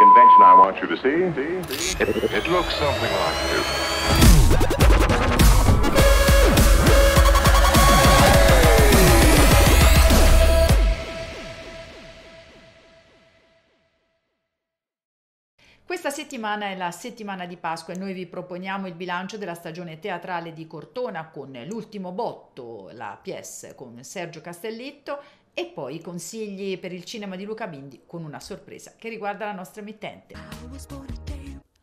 convention I want you to see. see, see. It, it looks something like this. Questa settimana è la settimana di Pasqua e noi vi proponiamo il bilancio della stagione teatrale di Cortona con l'ultimo botto, la PS con Sergio Castellitto e poi i consigli per il cinema di Luca Bindi con una sorpresa che riguarda la nostra emittente.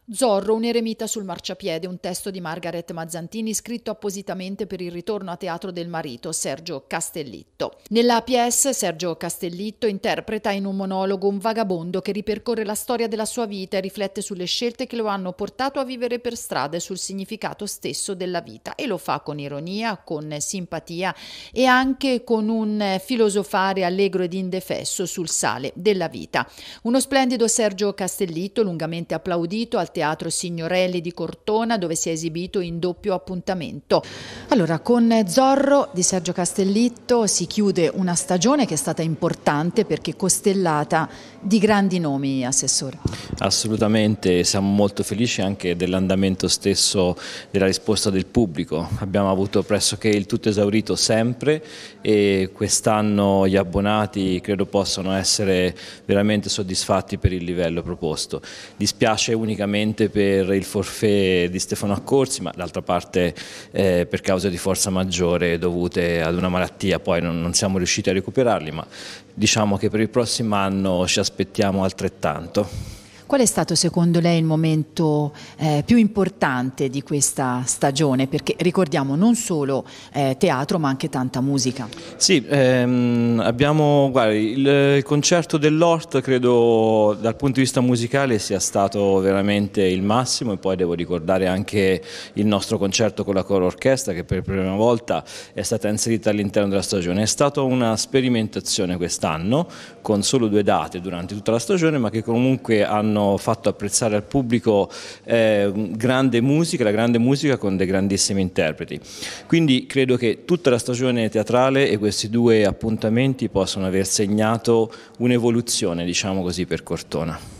Zorro, un eremita sul marciapiede, un testo di Margaret Mazzantini scritto appositamente per il ritorno a teatro del marito Sergio Castellitto. Nella PS Sergio Castellitto interpreta in un monologo un vagabondo che ripercorre la storia della sua vita e riflette sulle scelte che lo hanno portato a vivere per strada e sul significato stesso della vita e lo fa con ironia, con simpatia e anche con un filosofare allegro ed indefesso sul sale della vita. Uno splendido Sergio Castellitto, lungamente applaudito al Teatro Signorelli di Cortona dove si è esibito in doppio appuntamento. Allora, con Zorro di Sergio Castellitto si chiude una stagione che è stata importante perché costellata di grandi nomi, Assessore. Assolutamente, siamo molto felici anche dell'andamento stesso della risposta del pubblico. Abbiamo avuto pressoché il tutto esaurito sempre e quest'anno gli abbonati credo possano essere veramente soddisfatti per il livello proposto. Dispiace unicamente per il forfè di Stefano Accorsi, ma d'altra parte eh, per cause di forza maggiore dovute ad una malattia poi non, non siamo riusciti a recuperarli, ma diciamo che per il prossimo anno ci aspettiamo altrettanto. Qual è stato secondo lei il momento eh, più importante di questa stagione? Perché ricordiamo non solo eh, teatro ma anche tanta musica. Sì, ehm, abbiamo, guardi, il, il concerto dell'Ort credo dal punto di vista musicale sia stato veramente il massimo e poi devo ricordare anche il nostro concerto con la coro orchestra che per la prima volta è stata inserita all'interno della stagione. È stata una sperimentazione quest'anno con solo due date durante tutta la stagione ma che comunque hanno hanno fatto apprezzare al pubblico eh, grande musica, la grande musica con dei grandissimi interpreti. Quindi credo che tutta la stagione teatrale e questi due appuntamenti possano aver segnato un'evoluzione, diciamo così, per Cortona.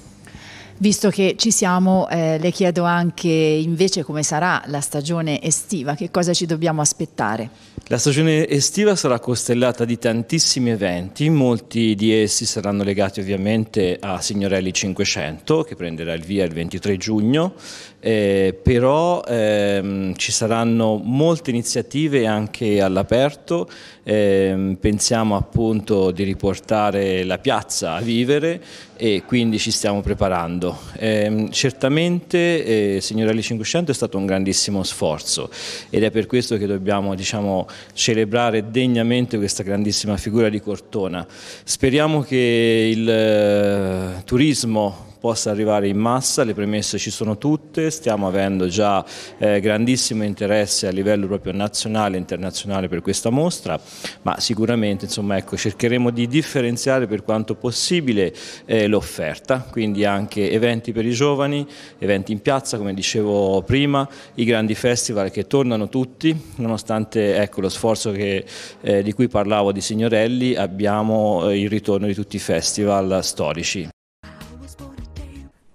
Visto che ci siamo, eh, le chiedo anche invece come sarà la stagione estiva, che cosa ci dobbiamo aspettare? La stagione estiva sarà costellata di tantissimi eventi, molti di essi saranno legati ovviamente a Signorelli 500 che prenderà il via il 23 giugno, eh, però ehm, ci saranno molte iniziative anche all'aperto, eh, pensiamo appunto di riportare la piazza a vivere e quindi ci stiamo preparando. Eh, certamente eh, Signorelli 500 è stato un grandissimo sforzo ed è per questo che dobbiamo diciamo, celebrare degnamente questa grandissima figura di Cortona. Speriamo che il eh, turismo possa arrivare in massa, le premesse ci sono tutte, stiamo avendo già eh, grandissimo interesse a livello proprio nazionale e internazionale per questa mostra, ma sicuramente insomma, ecco, cercheremo di differenziare per quanto possibile eh, l'offerta, quindi anche eventi per i giovani, eventi in piazza come dicevo prima, i grandi festival che tornano tutti, nonostante ecco, lo sforzo che, eh, di cui parlavo di Signorelli, abbiamo eh, il ritorno di tutti i festival storici.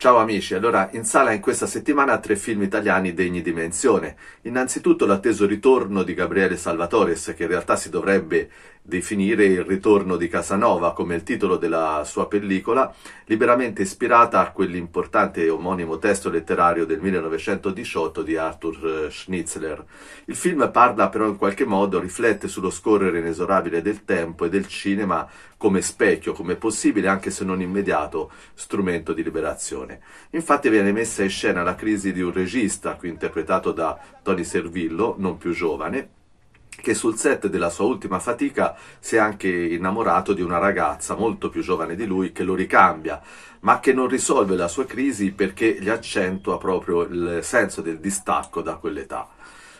Ciao amici, allora in sala in questa settimana tre film italiani degni di menzione. Innanzitutto l'atteso ritorno di Gabriele Salvatores, che in realtà si dovrebbe definire il ritorno di Casanova come il titolo della sua pellicola, liberamente ispirata a quell'importante e omonimo testo letterario del 1918 di Arthur Schnitzler. Il film parla però in qualche modo, riflette sullo scorrere inesorabile del tempo e del cinema come specchio, come possibile, anche se non immediato, strumento di liberazione. Infatti viene messa in scena la crisi di un regista, qui interpretato da Tony Servillo, non più giovane, che sul set della sua ultima fatica si è anche innamorato di una ragazza molto più giovane di lui che lo ricambia, ma che non risolve la sua crisi perché gli accentua proprio il senso del distacco da quell'età.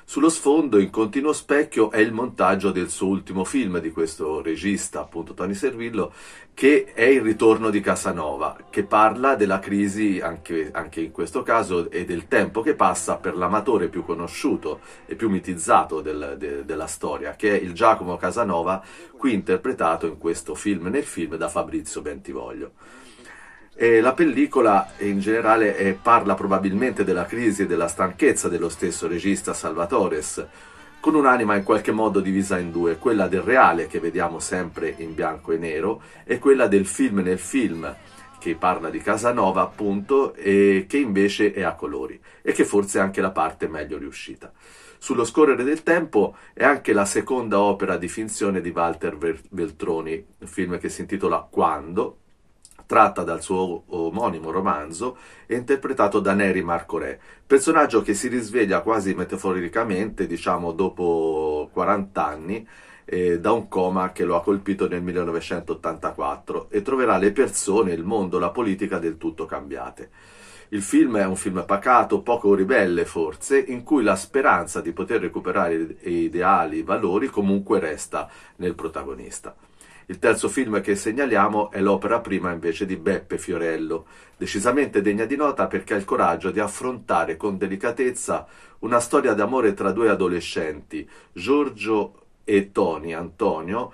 Sullo sfondo, in continuo specchio, è il montaggio del suo ultimo film di questo regista, appunto Tony Servillo, che è Il ritorno di Casanova, che parla della crisi, anche, anche in questo caso, e del tempo che passa per l'amatore più conosciuto e più mitizzato del, de, della storia, che è il Giacomo Casanova, qui interpretato in questo film, nel film, da Fabrizio Bentivoglio. E la pellicola in generale eh, parla probabilmente della crisi e della stanchezza dello stesso regista Salvatores, con un'anima in qualche modo divisa in due, quella del reale che vediamo sempre in bianco e nero e quella del film nel film che parla di Casanova appunto e che invece è a colori e che forse è anche la parte meglio riuscita. Sullo scorrere del tempo è anche la seconda opera di finzione di Walter Veltroni, un film che si intitola Quando, tratta dal suo omonimo romanzo e interpretato da Neri Marco Re, personaggio che si risveglia quasi metaforicamente, diciamo dopo 40 anni, eh, da un coma che lo ha colpito nel 1984 e troverà le persone, il mondo, la politica del tutto cambiate. Il film è un film pacato, poco ribelle forse, in cui la speranza di poter recuperare ideali, valori comunque resta nel protagonista. Il terzo film che segnaliamo è l'opera prima invece di Beppe Fiorello, decisamente degna di nota perché ha il coraggio di affrontare con delicatezza una storia d'amore tra due adolescenti, Giorgio e Tony Antonio,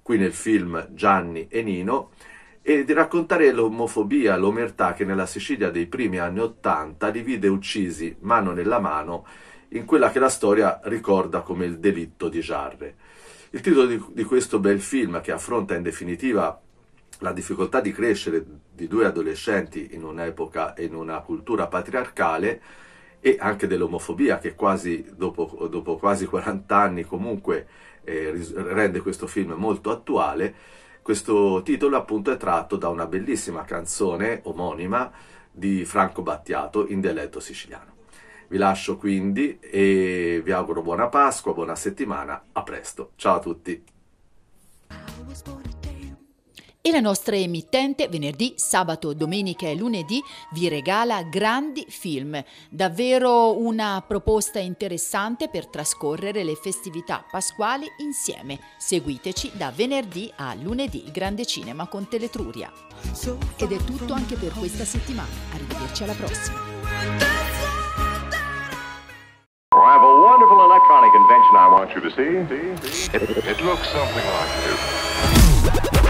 qui nel film Gianni e Nino, e di raccontare l'omofobia, l'omertà che nella Sicilia dei primi anni Ottanta li vide uccisi mano nella mano in quella che la storia ricorda come il delitto di Jarre. Il titolo di, di questo bel film, che affronta in definitiva la difficoltà di crescere di due adolescenti in un'epoca e in una cultura patriarcale e anche dell'omofobia che quasi dopo, dopo quasi 40 anni comunque eh, rende questo film molto attuale. Questo titolo appunto è tratto da una bellissima canzone omonima di Franco Battiato in dialetto siciliano. Vi lascio quindi e vi auguro buona Pasqua, buona settimana, a presto. Ciao a tutti. E la nostra emittente venerdì, sabato, domenica e lunedì vi regala grandi film, davvero una proposta interessante per trascorrere le festività pasquali insieme. Seguiteci da venerdì a lunedì, Grande Cinema con Teletruria. Ed è tutto anche per questa settimana. Arrivederci alla prossima. Want you to see. It, it looks something like this.